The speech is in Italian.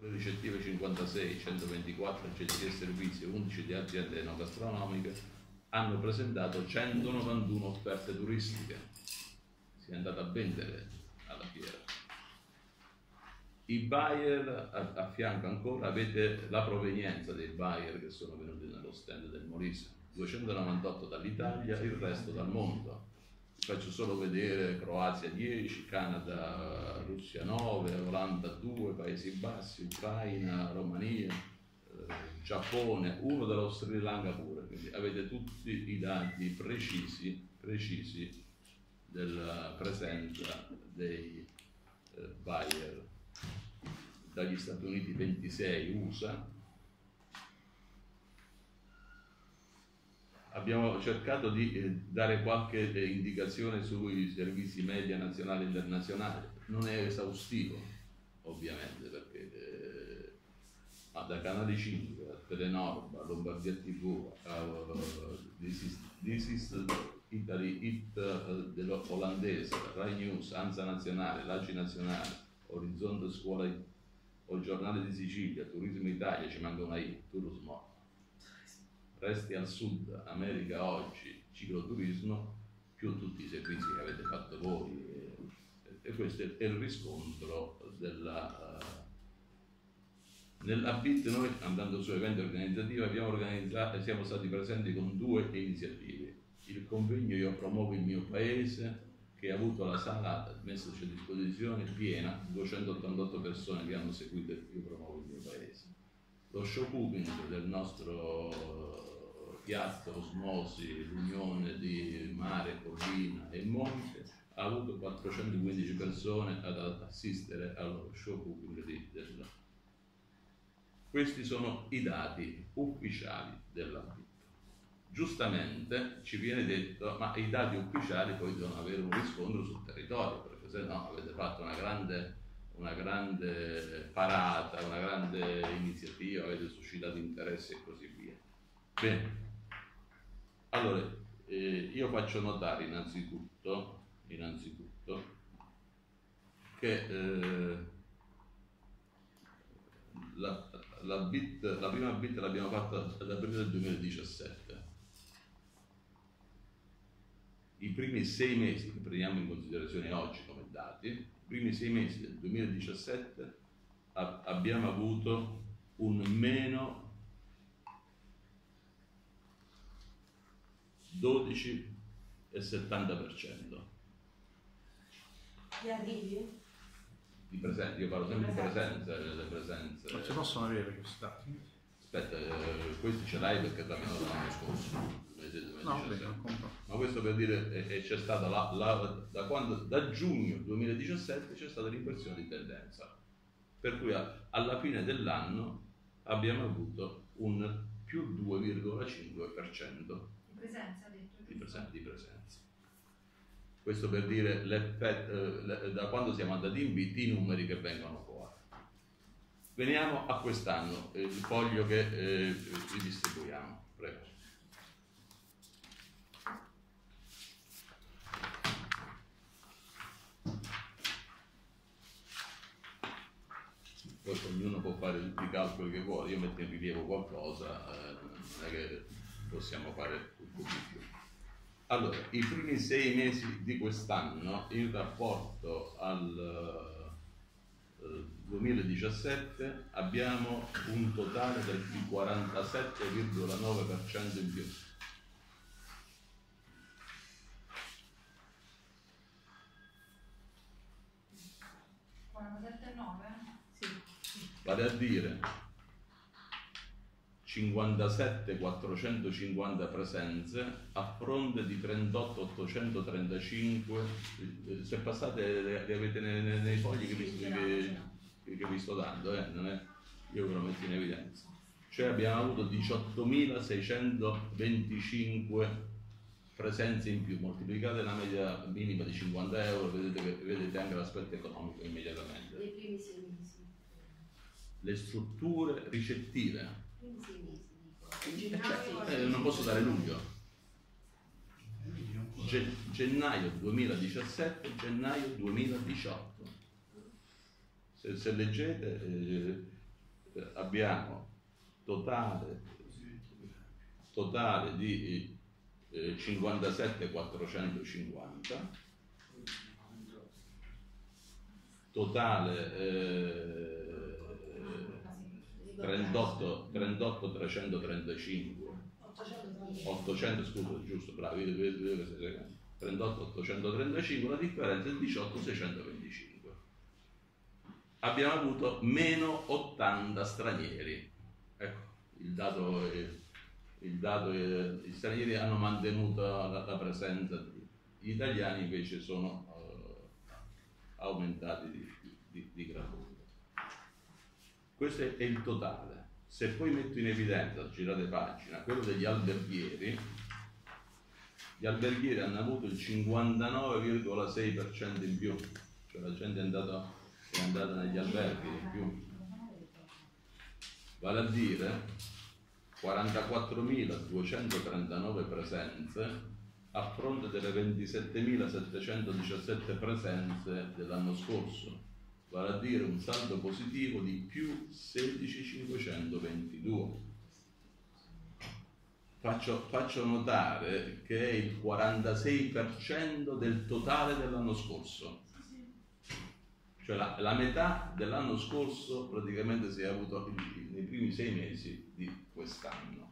ricettive 56, 124 agenti e servizi e 11 di aziende enogastronomiche hanno presentato 191 offerte turistiche. Si è andata a vendere alla fiera. I buyer a fianco ancora avete la provenienza dei buyer che sono venuti nello stand del Molise, 298 dall'Italia, il resto dal mondo faccio solo vedere Croazia 10, Canada, Russia 9, Olanda 2, Paesi Bassi, Ucraina, Romania, eh, Giappone, uno dello Sri Lanka pure, quindi avete tutti i dati precisi, precisi della presenza dei eh, buyer dagli Stati Uniti 26 USA abbiamo cercato di eh, dare qualche eh, indicazione sui servizi media nazionali e internazionali, non è esaustivo ovviamente perché eh, da Canale 5 a Telenorba, Lombardia TV, uh, This, is, This is Italy uh, dell'olandese, Rai News, Anza Nazionale, Lagi Nazionale, Orizzonte Scuola o Giornale di Sicilia, Turismo Italia, ci manca una I, Turismo Resti al Sud, America Oggi, cicloturismo, più tutti i servizi che avete fatto voi. E, questo è il riscontro della... Uh, nella BIT noi, andando su eventi organizzativi, abbiamo organizzato e siamo stati presenti con due iniziative. Il convegno Io promuovo il mio paese, che ha avuto la sala messaci a disposizione piena, 288 persone che hanno seguito Io promuovo il mio paese. Lo cooking del nostro piazza, osmosi, l'unione di mare, collina e monte, ha avuto 415 persone ad assistere allo show cooking di, del... Questi sono i dati ufficiali della vita. Giustamente ci viene detto, ma i dati ufficiali poi devono avere un riscontro sul territorio, perché se no avete fatto una grande, una grande parata, una grande iniziativa, avete suscitato interesse e così via. Bene, allora, eh, io faccio notare innanzitutto, innanzitutto che eh, la, la, bit, la, prima bit l'abbiamo fatta ad aprile del 2017. I primi sei mesi, che prendiamo in considerazione oggi come dati, primi sei mesi del 2017 abbiamo avuto un meno 12 e 70%. Gli arrivi? Di presenza, io parlo sempre di presenza, delle presenze. Non si possono avere questi dati? Aspetta, eh, questi ce l'hai perché l'abbiamo l'anno scorso. No, Ma questo per dire, eh, c'è stata la, la, da, quando, da giugno 2017 c'è stata l'inversione di tendenza, per cui a, alla fine dell'anno abbiamo avuto un più 2,5% presenza, detto. Di presenza, di presenza. Questo per dire eh, da quando siamo andati in BT i numeri che vengono fuori. Veniamo a quest'anno, il foglio che eh, vi distribuiamo. Prego. Poi ognuno può fare tutti i calcoli che vuole, io metto in rilievo qualcosa, eh, non è che possiamo fare tutto di più. Allora, i primi sei mesi di quest'anno in rapporto al eh, 2017 abbiamo un totale del 47,9% in più. Vale a dire 57 450 presenze a fronte di 38 835 eh, se passate le, le avete nei, nei, fogli che vi, che, che vi sto dando eh, non è, io ve lo metto in evidenza. Cioè abbiamo avuto 18.625 presenze in più moltiplicate la media minima di 50 euro vedete, vedete anche l'aspetto economico immediatamente nei primi sei mesi le strutture ricettive. Eh, certo, eh, non posso dare luglio. Gen- gennaio 2017, gennaio 2018. Se, se leggete, eh, abbiamo totale, totale di eh, 57,450, totale eh, 38, 38 335 800 scusa giusto bravi 38 835 la differenza è 18 625 abbiamo avuto meno 80 stranieri. Ecco il dato è, il dato è, gli stranieri hanno mantenuto la, la presenza gli italiani invece sono uh, aumentati di, di, di gran lunga questo è il totale. Se poi metto in evidenza, girate pagina, quello degli alberghieri, gli alberghieri hanno avuto il 59,6% in più, cioè la gente è andata, è andata negli alberghi in più. Vale a dire 44.239 presenze a fronte delle 27.717 presenze dell'anno scorso vale a dire un saldo positivo di più 16,522. Faccio, faccio notare che è il 46% del totale dell'anno scorso, cioè la, la, metà dell'anno scorso praticamente si è avuto nei primi sei mesi di quest'anno.